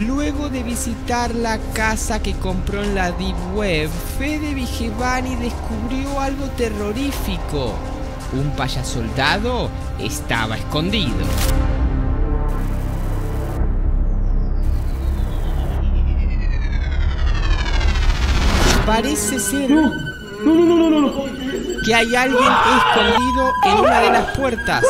Luego de visitar la casa que compró en la Deep Web, Fede Vigevani descubrió algo terrorífico. Un payasoldado estaba escondido. Parece ser que hay alguien escondido en una de las puertas.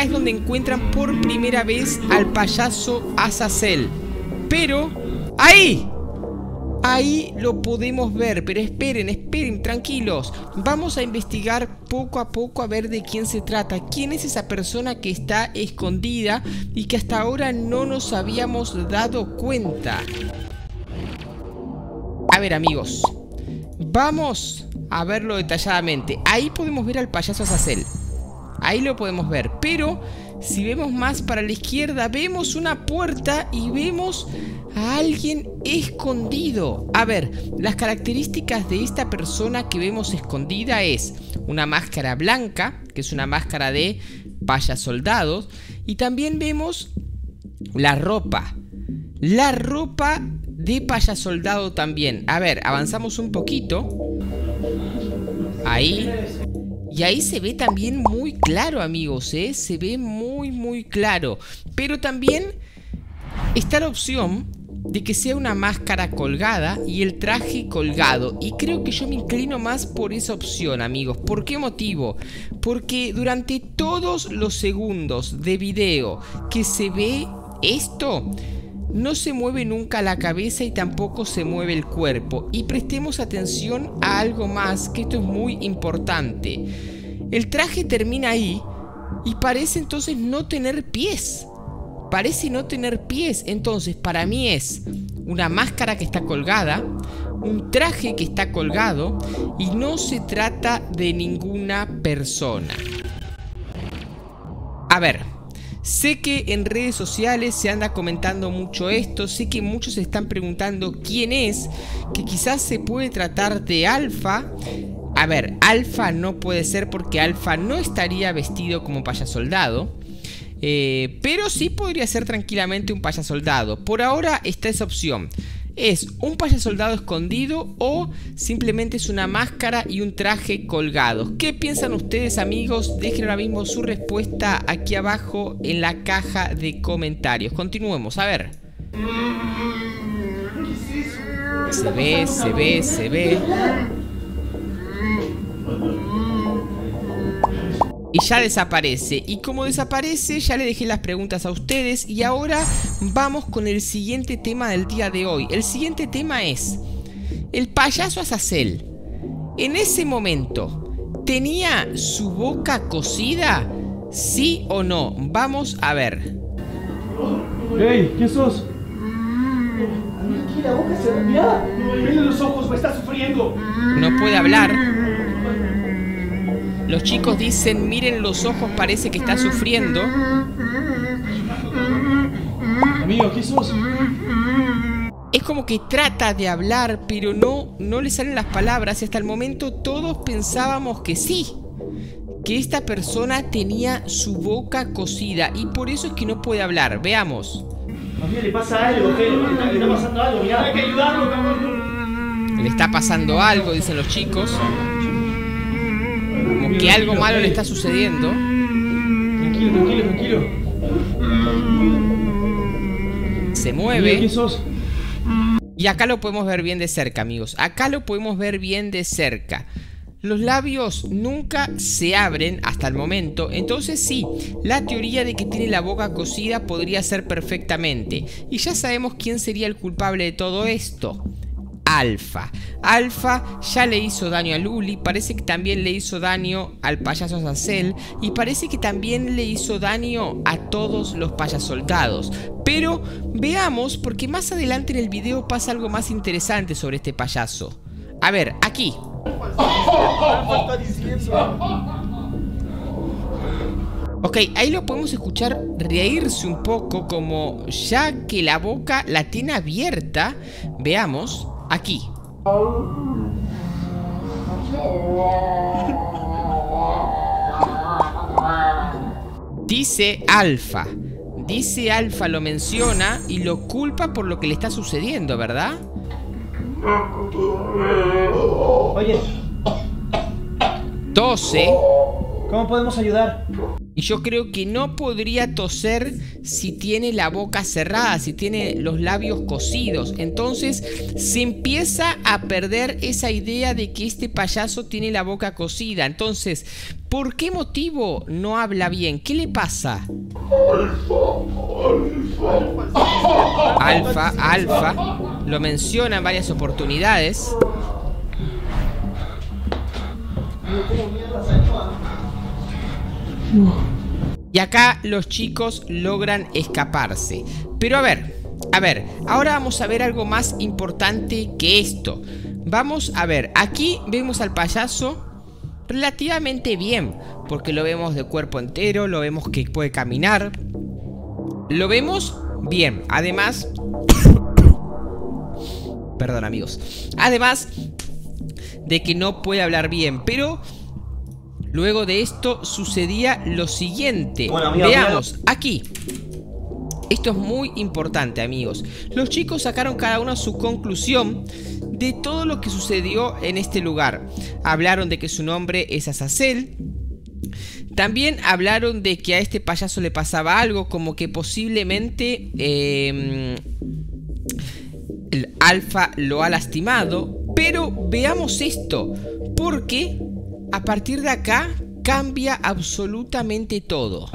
Es donde encuentran por primera vez al payaso Azazel. Pero... ¡Ahí! Ahí lo podemos ver, pero esperen, esperen, tranquilos. Vamos a investigar poco a poco a ver de quién se trata. ¿Quién es esa persona que está escondida y que hasta ahora no nos habíamos dado cuenta? A ver amigos, vamos a verlo detalladamente. Ahí podemos ver al payaso Azazel. Ahí lo podemos ver. Pero si vemos más para la izquierda, vemos una puerta y vemos a alguien escondido. A ver, las características de esta persona que vemos escondida es una máscara blanca, que es una máscara de payasoldados. Y también vemos la ropa. La ropa de payasoldado también. A ver, avanzamos un poquito. Ahí. Y ahí se ve también muy claro, amigos, ¿eh? Se ve muy, muy claro. Pero también está la opción de que sea una máscara colgada y el traje colgado. Y creo que yo me inclino más por esa opción, amigos. ¿Por qué motivo? Porque durante todos los segundos de video que se ve esto no se mueve nunca la cabeza y tampoco se mueve el cuerpo. Y prestemos atención a algo más, que esto es muy importante. El traje termina ahí y parece entonces no tener pies. Parece no tener pies. Entonces, para mí es una máscara que está colgada, un traje que está colgado y no se trata de ninguna persona. A ver, Sé que en redes sociales se anda comentando mucho esto, sé que muchos se están preguntando quién es, que quizás se puede tratar de Alfa. A ver, Alfa no puede ser porque Alfa no estaría vestido como payasoldado. Eh, pero sí podría ser tranquilamente un payasoldado. Por ahora está esa opción. ¿Es un payasoldado escondido o simplemente es una máscara y un traje colgado? ¿Qué piensan ustedes amigos? Dejen ahora mismo su respuesta aquí abajo en la caja de comentarios. Continuemos, a ver. Se ve, se ve, se ve. Y ya desaparece. Y como desaparece, ya le dejé las preguntas a ustedes y ahora vamos con el siguiente tema del día de hoy. El siguiente tema es el payaso Azazel. En ese momento, ¿tenía su boca cosida? ¿Sí o no? Vamos a ver. ¡Ey! ¿Qué sos? la boca se ¡Mira los ojos! ¡Me está sufriendo! No puede hablar. Los chicos dicen, miren los ojos, parece que está sufriendo. Amigo, ¿qué sos? Es como que trata de hablar, pero no, no le salen las palabras. Y hasta el momento todos pensábamos que sí. Que esta persona tenía su boca cosida. Y por eso es que no puede hablar. Veamos. Le pasa algo, ¿qué? Le está pasando algo, mirá. Hay que ayudarlo, Le está pasando algo, dicen los chicos que algo malo le está sucediendo. Tranquilo, tranquilo, tranquilo. Se mueve. Y acá lo podemos ver bien de cerca, amigos. Acá lo podemos ver bien de cerca. Los labios nunca se abren hasta el momento, entonces sí, la teoría de que tiene la boca cosida podría ser perfectamente. Y ya sabemos quién sería el culpable de todo esto. Alfa. Alfa ya le hizo daño a Luli, parece que también le hizo daño al payaso Azazel y parece que también le hizo daño a todos los payasoldados. Pero veamos porque más adelante en el video pasa algo más interesante sobre este payaso. A ver, aquí. Ok, ahí lo podemos escuchar reírse un poco como ya que la boca la tiene abierta. Veamos. Aquí. Dice alfa. dice Alfa, lo menciona y lo culpa por lo que le está sucediendo, ¿verdad? Oye, Tose. ¿cómo podemos ayudar? Y yo creo que no podría toser si tiene la boca cerrada, si tiene los labios cosidos. Entonces se empieza a perder esa idea de que este payaso tiene la boca cosida. Entonces, ¿por qué motivo no habla bien? ¿Qué le pasa? Alfa, alfa. Lo menciona en varias oportunidades. Y acá los chicos logran escaparse. Pero a ver, a ver, ahora vamos a ver algo más importante que esto. Vamos a ver, aquí vemos al payaso relativamente bien, porque lo vemos de cuerpo entero, lo vemos que puede caminar. Lo vemos bien, además... Perdón amigos. Además de que no puede hablar bien, pero Luego de esto sucedía lo siguiente. Bueno, Veamos, aquí. Esto es muy importante, amigos. Los chicos sacaron cada uno su conclusión de todo lo que sucedió en este lugar. Hablaron de que su nombre es Azazel. También hablaron de que a este payaso le pasaba algo, como que posiblemente eh, el alfa lo ha lastimado. Pero veamos esto, porque a partir de acá cambia absolutamente todo.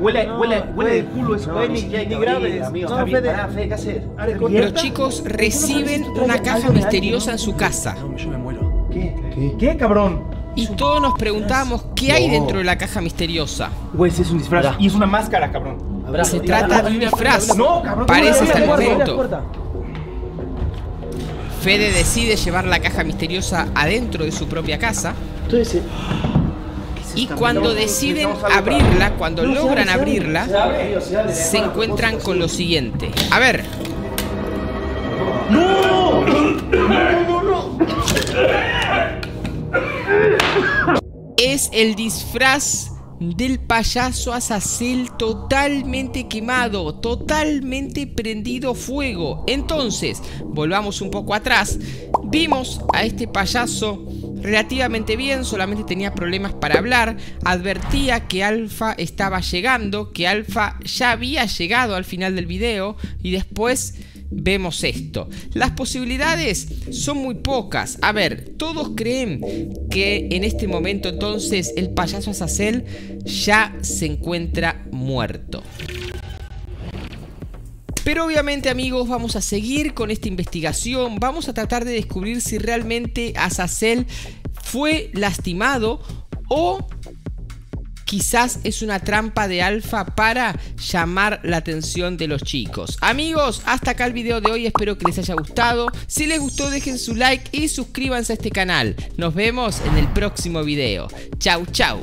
huele, huele, huele de culo eso. No, ni, ni grave. No. Fede. Pará, Fede, ¿qué haces? Los chicos reciben una caja misteriosa en su casa. Yo me muero. ¿Qué? ¿Qué, cabrón? Y todos nos preguntábamos qué hay dentro de la caja misteriosa. Güey, ese es un disfraz. Y es una máscara, cabrón. Se trata de un disfraz. No, cabrón. Parece hasta el momento. Fede decide llevar la caja misteriosa adentro de su propia casa. Entonces, Y cuando deciden abrirla, cuando logran abrirla, se encuentran con lo siguiente. A ver, es el disfraz del payaso Azazel totalmente quemado, totalmente prendido fuego. Entonces, volvamos un poco atrás. Vimos a este payaso relativamente bien, solamente tenía problemas para hablar. Advertía que Alfa estaba llegando, que Alfa ya había llegado al final del video y después vemos esto. Las posibilidades son muy pocas. A ver, todos creen que en este momento entonces el payaso Azazel ya se encuentra muerto. Pero obviamente amigos vamos a seguir con esta investigación, vamos a tratar de descubrir si realmente Azazel fue lastimado o quizás es una trampa de alfa para llamar la atención de los chicos. Amigos, hasta acá el video de hoy, espero que les haya gustado. Si les gustó dejen su like y suscríbanse a este canal. Nos vemos en el próximo video. Chau chau.